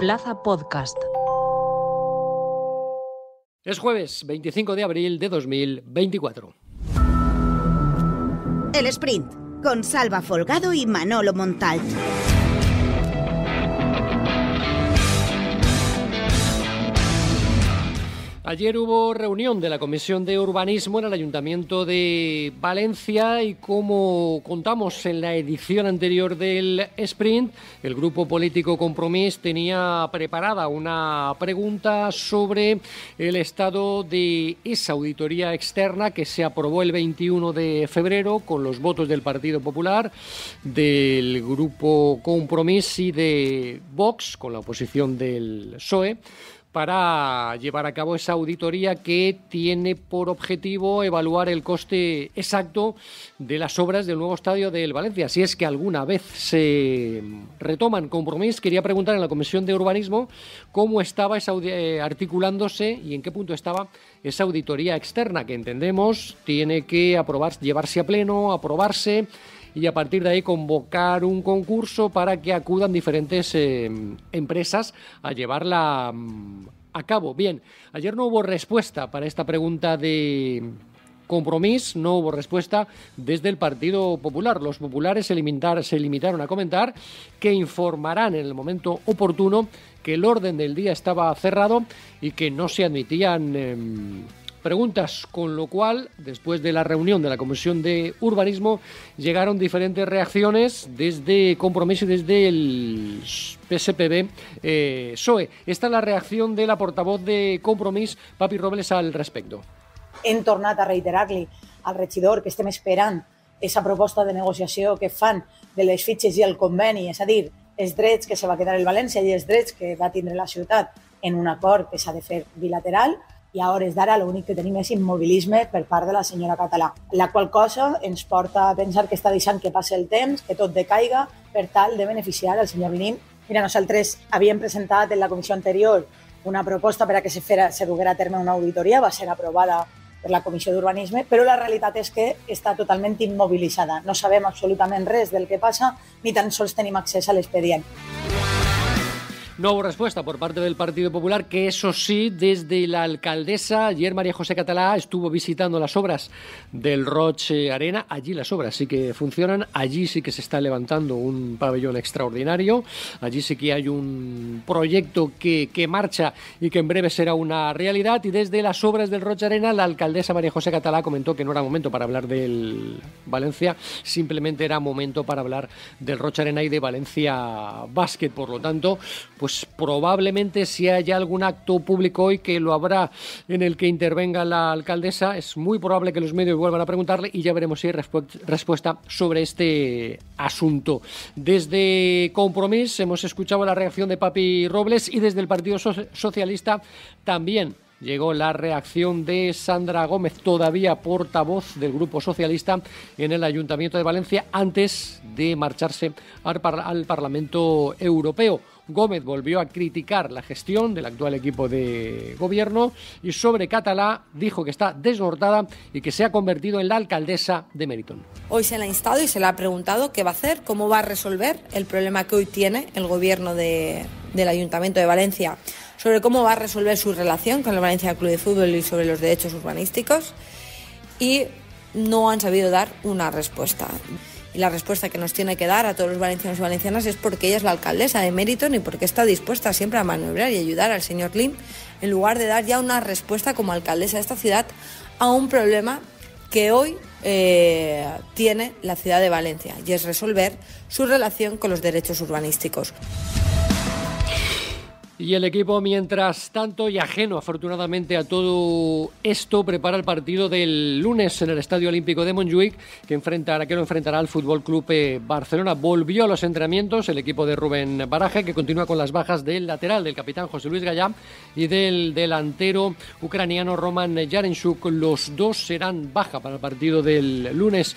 Plaza Podcast. Es jueves 25 de abril de 2024. El sprint con Salva Folgado y Manolo Montalt. Ayer hubo reunión de la Comisión de Urbanismo en el Ayuntamiento de Valencia y como contamos en la edición anterior del Sprint, el grupo político Compromís tenía preparada una pregunta sobre el estado de esa auditoría externa que se aprobó el 21 de febrero con los votos del Partido Popular, del grupo Compromís y de Vox con la oposición del PSOE para llevar a cabo esa auditoría que tiene por objetivo evaluar el coste exacto de las obras del nuevo estadio del Valencia. Si es que alguna vez se retoman compromisos, quería preguntar en la Comisión de Urbanismo cómo estaba esa, eh, articulándose y en qué punto estaba esa auditoría externa que entendemos tiene que aprobar, llevarse a pleno, aprobarse y a partir de ahí convocar un concurso para que acudan diferentes eh, empresas a llevarla mm, a cabo. Bien, ayer no hubo respuesta para esta pregunta de compromiso, no hubo respuesta desde el Partido Popular. Los populares se, limitaron a comentar que informarán en el momento oportuno que el orden del día estaba cerrado y que no se admitían em, preguntas, con lo cual, después de la reunión de la Comisión de Urbanismo, llegaron diferentes reacciones desde Compromiso y desde el PSPB eh, SOE. Esta es la reacción de la portavoz de Compromís, Papi Robles, al respecto. Hem tornat a reiterar-li al regidor que estem esperant esa proposta de negociació que fan de les fitxes i el conveni, és a dir, els drets que se va quedar el València i els drets que va tindre la ciutat en un acord que s'ha de fer bilateral, i a hores d'ara l'únic que tenim és immobilisme per part de la senyora Català, la qual cosa ens porta a pensar que està deixant que passi el temps, que tot decaiga, per tal de beneficiar el senyor Lim. Mira, nosaltres havíem presentat en la comissió anterior una proposta per a que se, fera, se duguera a terme una auditoria, va ser aprovada per la Comissió d'Urbanisme, però la realitat és que està totalment immobilitzada. No sabem absolutament res del que passa, ni tan sols tenim accés a l'expedient. No hubo respuesta por parte del Partido Popular, que eso sí, desde la alcaldesa, ayer María José Catalá estuvo visitando las obras del Roche Arena. Allí las obras sí que funcionan, allí sí que se está levantando un pabellón extraordinario, allí sí que hay un proyecto que, que marcha y que en breve será una realidad. Y desde las obras del Roche Arena, la alcaldesa María José Catalá comentó que no era momento para hablar del Valencia, simplemente era momento para hablar del Roche Arena y de Valencia Basket. Por lo tanto, pues pues probablemente si haya algún acto público hoy que lo habrá en el que intervenga la alcaldesa, es muy probable que los medios vuelvan a preguntarle y ya veremos si hay respuesta sobre este asunto. Desde Compromís hemos escuchado la reacción de Papi Robles y desde el Partido Socialista también llegó la reacción de Sandra Gómez, todavía portavoz del Grupo Socialista en el Ayuntamiento de Valencia, antes de marcharse al, Parlamento Europeo. Gómez volvió a criticar la gestión del actual equipo de gobierno y sobre Catalá dijo que está desnortada y que se ha convertido en la alcaldesa de Meriton. Hoy se le ha instado y se le ha preguntado qué va a hacer, cómo va a resolver el problema que hoy tiene el gobierno del Ayuntamiento de Valencia sobre cómo va a resolver su relación con el Valencia Club de Fútbol y sobre los derechos urbanísticos y no han sabido dar una respuesta. Y la respuesta que nos tiene que dar a todos los valencianos y valencianas es porque ella es la alcaldesa de Meriton y porque está dispuesta siempre a maniobrar y ayudar al señor Lim en lugar de dar ya una respuesta como alcaldesa de esta ciudad a un problema que hoy eh, tiene la ciudad de Valencia y es resolver su relación con los derechos urbanísticos. Y el equipo, mientras tanto, y ajeno afortunadamente a todo esto, prepara el partido del lunes en el Estadio Olímpico de Montjuic, que, enfrentará, que lo enfrentará al Fútbol Club eh, Barcelona. Volvió a los entrenamientos el equipo de Rubén Baraje, que continúa con las bajas del lateral, del capitán José Luis Gallá, y del delantero ucraniano Roman Yarenchuk. Los dos serán baja para el partido del lunes.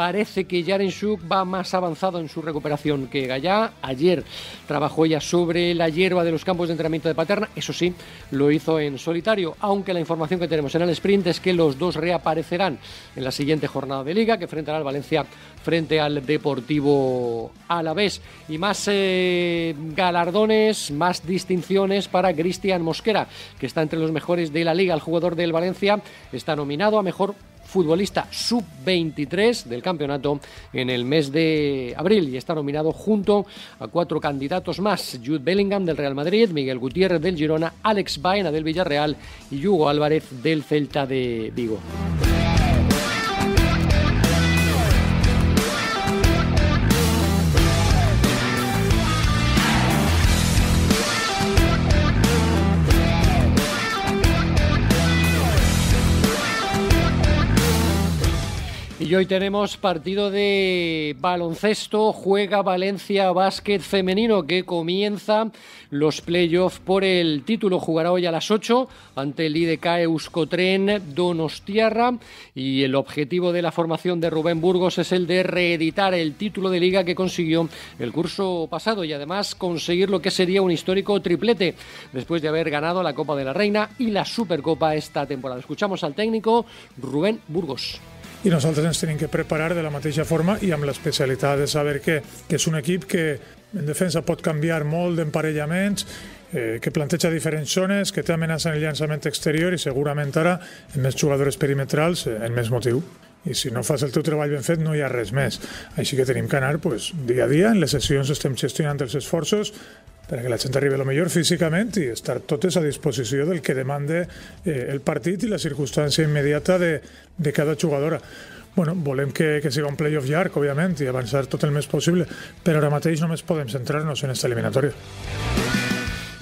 Parece que Jaren Shuk va más avanzado en su recuperación que Gallá. Ayer trabajó ya sobre la hierba de los campos de entrenamiento de Paterna. Eso sí, lo hizo en solitario, aunque la información que tenemos en el sprint es que los dos reaparecerán en la siguiente jornada de liga que enfrentará al Valencia frente al Deportivo Alavés. Y más eh, galardones, más distinciones para Cristian Mosquera, que está entre los mejores de la liga. El jugador del Valencia está nominado a mejor futbolista sub-23 del campeonato en el mes de abril y está nominado junto a cuatro candidatos más, Jude Bellingham del Real Madrid, Miguel Gutiérrez del Girona, Alex Baena del Villarreal y Hugo Álvarez del Celta de Vigo. Y hoy tenemos partido de baloncesto, juega Valencia Básquet Femenino que comienza los playoffs por el título. Jugará hoy a las 8 ante el IDK Euskotren Donostiarra y el objetivo de la formación de Rubén Burgos es el de reeditar el título de liga que consiguió el curso pasado y además conseguir lo que sería un histórico triplete después de haber ganado la Copa de la Reina y la Supercopa esta temporada. Escuchamos al técnico Rubén Burgos. I nosaltres ens tenim que preparar de la mateixa forma i amb l'especialitat de saber que, que és un equip que en defensa pot canviar molt d'emparellaments, eh, que planteja diferents zones, que té amenaça en el llançament exterior i segurament ara, en més jugadors perimetrals, eh, en més motiu. I si no fas el teu treball ben fet no hi ha res més. Així que tenim que anar pues, dia a dia, en les sessions estem gestionant els esforços, perquè la gent arribi el millor físicament i estar totes a disposició del que demande eh, el partit i la circumstància immediata de, de cada jugadora. Bueno, volem que, que siga un playoff llarg, òbviament, i avançar tot el més possible, però ara mateix només podem centrar-nos en esta eliminatòria.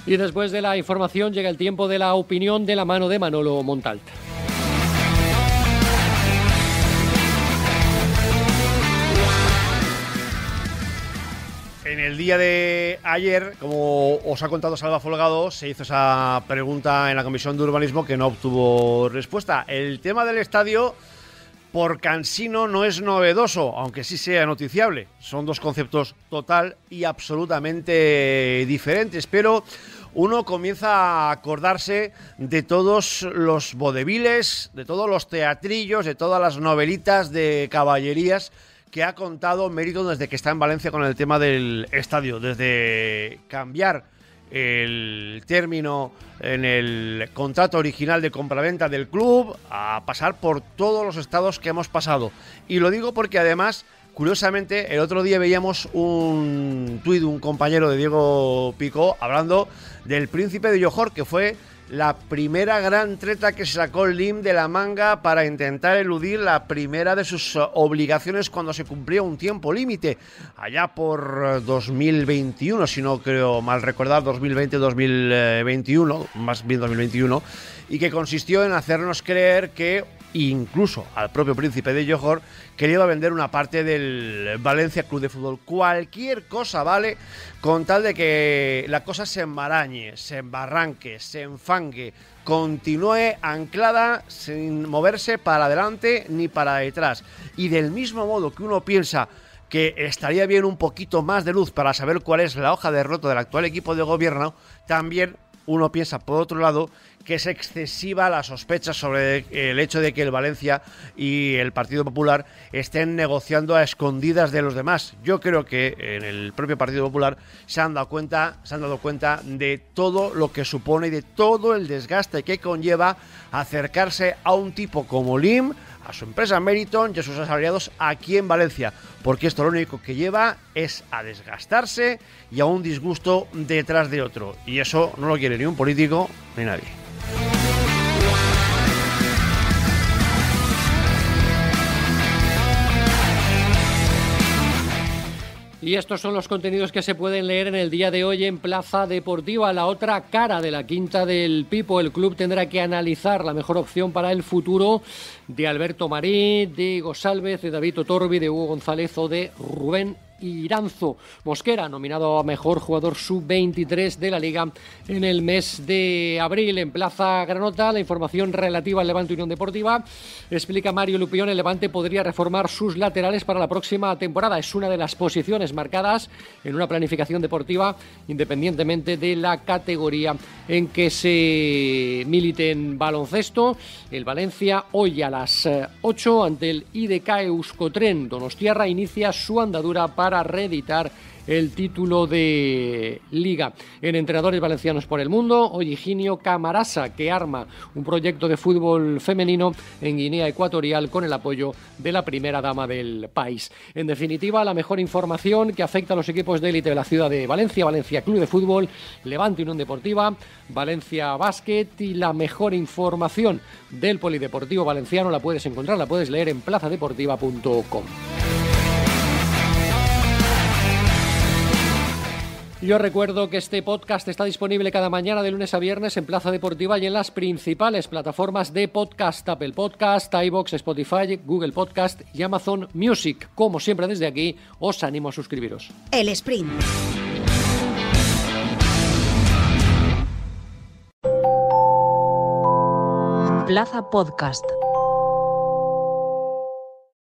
Y después de la información llega el tiempo de la opinión de la mano de Manolo Montalt. En el día de ayer, como os ha contado Salva Folgado, se hizo esa pregunta en la Comisión de Urbanismo que no obtuvo respuesta. El tema del estadio por Cansino no es novedoso, aunque sí sea noticiable. Son dos conceptos total y absolutamente diferentes, pero uno comienza a acordarse de todos los vodeviles, de todos los teatrillos, de todas las novelitas de caballerías que ha contado Mérito desde que está en Valencia con el tema del estadio, desde cambiar el término en el contrato original de compraventa del club a pasar por todos los estados que hemos pasado. Y lo digo porque además, curiosamente, el otro día veíamos un tuit de un compañero de Diego Pico hablando del príncipe de Johor, que fue la primera gran treta que sacó Lim de la manga para intentar eludir la primera de sus eh, obligaciones cuando se cumplía un tiempo límite, allá por 2021, si no creo mal recordar, 2020-2021, más bien 2021, y que consistió en hacernos creer que incluso al propio príncipe de Johor, que iba a vender una parte del Valencia Club de Fútbol. Cualquier cosa vale con tal de que la cosa se enmarañe, se embarranque, se enfangue, continúe anclada sin moverse para adelante ni para detrás. Y del mismo modo que uno piensa que estaría bien un poquito más de luz para saber cuál es la hoja de roto del actual equipo de gobierno, también uno piensa, por otro lado, que es excesiva la sospecha sobre el hecho de que el Valencia y el Partido Popular estén negociando a escondidas de los demás. Yo creo que en el propio Partido Popular se han dado cuenta, se han dado cuenta de todo lo que supone y de todo el desgaste que conlleva acercarse a un tipo como Lim, a su empresa Meriton y a sus asalariados aquí en Valencia, porque esto lo único que lleva es a desgastarse y a un disgusto detrás de otro. Y eso no lo quiere ni un político ni nadie. Y estos son los contenidos que se pueden leer en el día de hoy en Plaza Deportiva. La otra cara de la quinta del Pipo, el club tendrá que analizar la mejor opción para el futuro de Alberto Marí, de Diego Salvez, de David Otorbi, de Hugo González o de Rubén Iranzo. Mosquera, nominado a mejor jugador sub-23 de la liga en el mes de abril. En Plaza Granota, la información relativa al Levante Unión Deportiva. Explica Mario Lupión, el Levante podría reformar sus laterales para la próxima temporada. Es una de las posiciones marcadas en una planificación deportiva independientemente de la categoría en que se milite en baloncesto. El Valencia hoy a las 8 eh, ante el IDK Euskotren Donostiarra inicia su andadura para reeditar el título de Liga. En Entrenadores Valencianos por el Mundo, hoy Camarasa, que arma un proyecto de fútbol femenino en Guinea Ecuatorial con el apoyo de la primera dama del país. En definitiva, la mejor información que afecta a los equipos de élite de la ciudad de Valencia, Valencia Club de Fútbol, Levante Unión Deportiva, Valencia Basket y la mejor información del Polideportivo Valenciano la puedes encontrar, la puedes leer en plazadeportiva.com. Yo recuerdo que este podcast está disponible cada mañana de lunes a viernes en Plaza Deportiva y en las principales plataformas de podcast, Apple Podcast, iBox, Spotify, Google Podcast y Amazon Music. Como siempre desde aquí, os animo a suscribiros. El Sprint. Plaza Podcast.